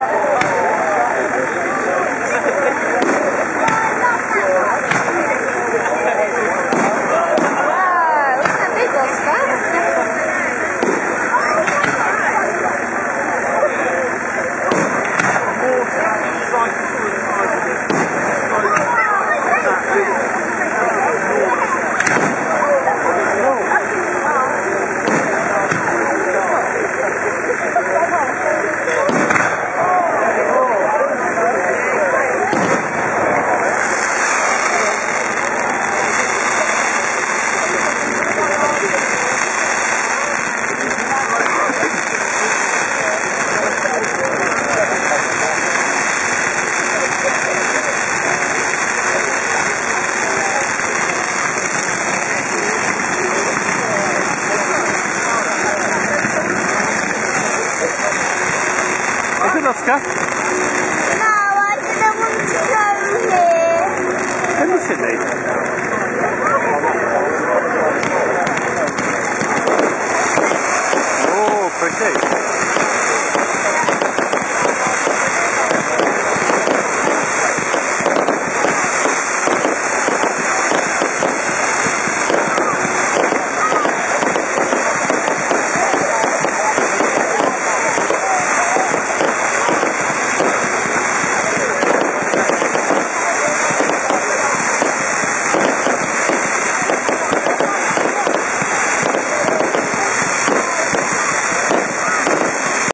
Wow, Look at Oscar. No, I didn't want to go here. Me sit there. Oh, pretty.